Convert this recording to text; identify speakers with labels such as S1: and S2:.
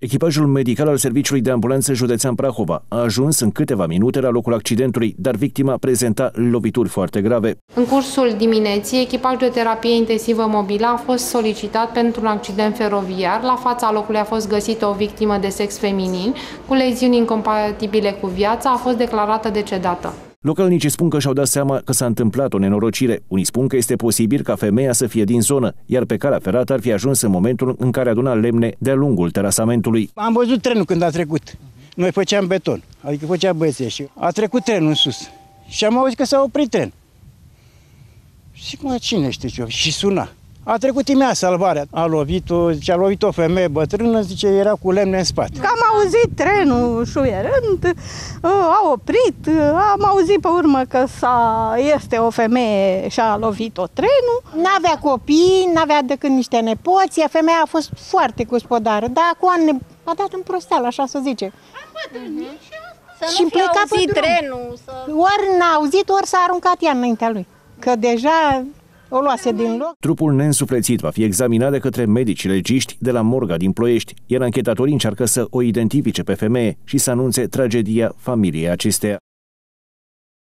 S1: Echipajul medical al Serviciului de Ambulanță Județean Prahova a ajuns în câteva minute la locul accidentului, dar victima prezenta lovituri foarte grave.
S2: În cursul dimineții, echipajul de terapie intensivă mobilă a fost solicitat pentru un accident feroviar. La fața locului a fost găsită o victimă de sex feminin cu leziuni incompatibile cu viața, a fost declarată decedată.
S1: Localnicii spun că și-au dat seama că s-a întâmplat o nenorocire. Unii spun că este posibil ca femeia să fie din zonă, iar pe calea ferată ar fi ajuns în momentul în care aduna lemne de-a lungul terasamentului.
S3: Am văzut trenul când a trecut. Noi făceam beton, adică făcea băieții și a trecut trenul în sus. Și am auzit că s-a oprit tren. Și mă, cine știe ce Și suna. A trecut imea salvarea. A lovit-o, zice, a lovit o femeie bătrână, zice, era cu lemne în spate.
S4: Că am auzit trenul șuierând, a oprit, am auzit pe urmă că s-a, este o femeie și a lovit-o trenul.
S5: N-avea copii, n-avea decât niște nepoți, femeia a fost foarte gospodară, dar cu ani a dat în prosteală, așa să zice.
S6: Să și nu fi auzit trenul. Să...
S5: Ori n-a auzit, ori s-a aruncat ea înaintea lui. Că deja o luase din loc.
S1: Trupul neînsuflețit va fi examinat de către medici legiști de la Morga din Ploiești, iar anchetatorii încearcă să o identifice pe femeie și să anunțe tragedia familiei acesteia.